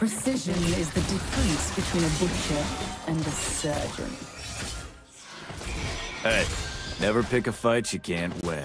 Precision is the difference between a butcher and a surgeon. Hey, never pick a fight you can't win.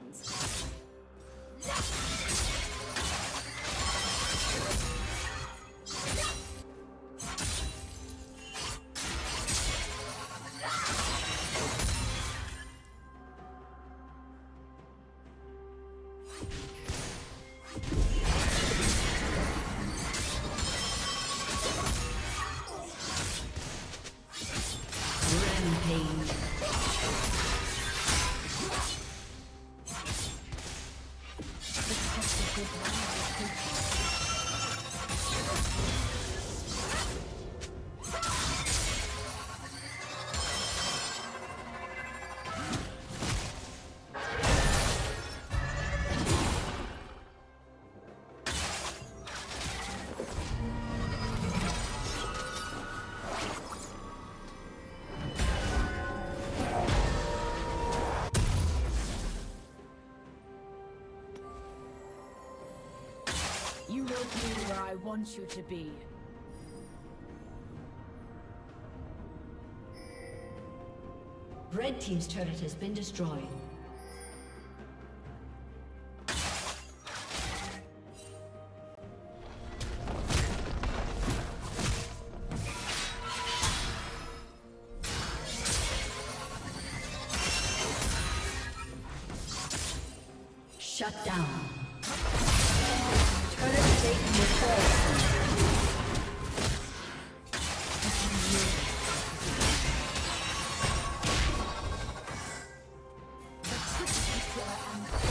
Dead ones. want you to be. Red Team's turret has been destroyed. Blue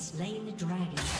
slain the dragon.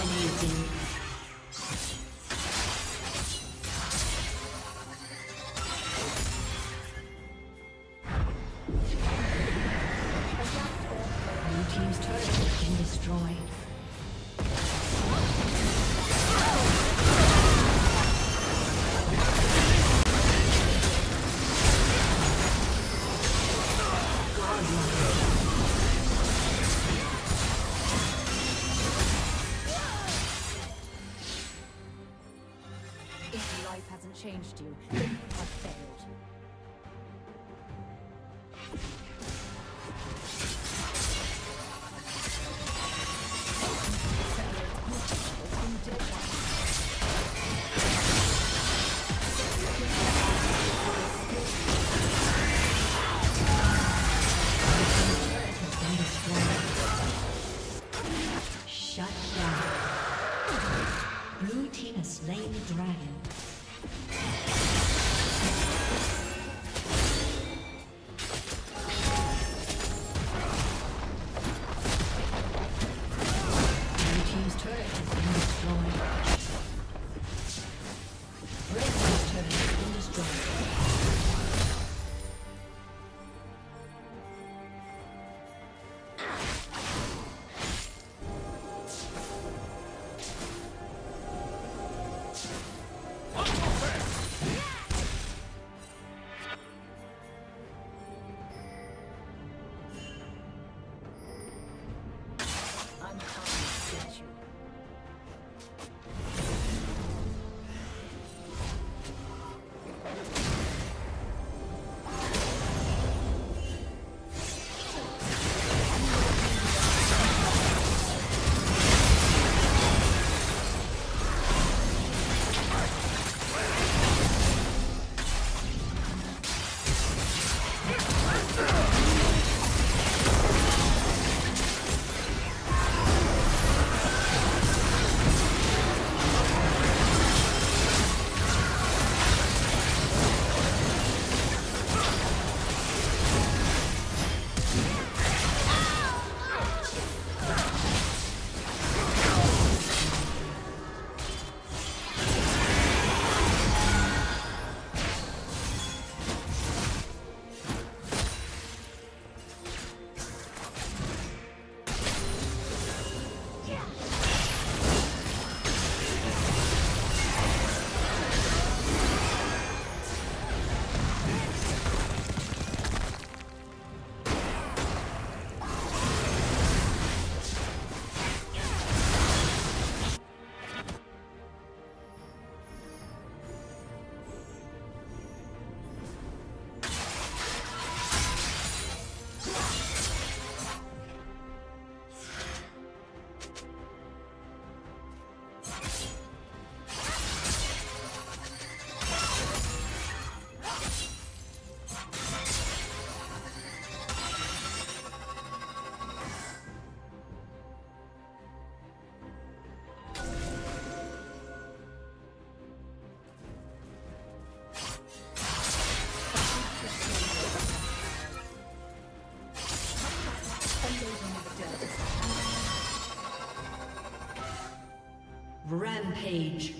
Dominating. Changed you, Rampage.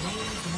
Blade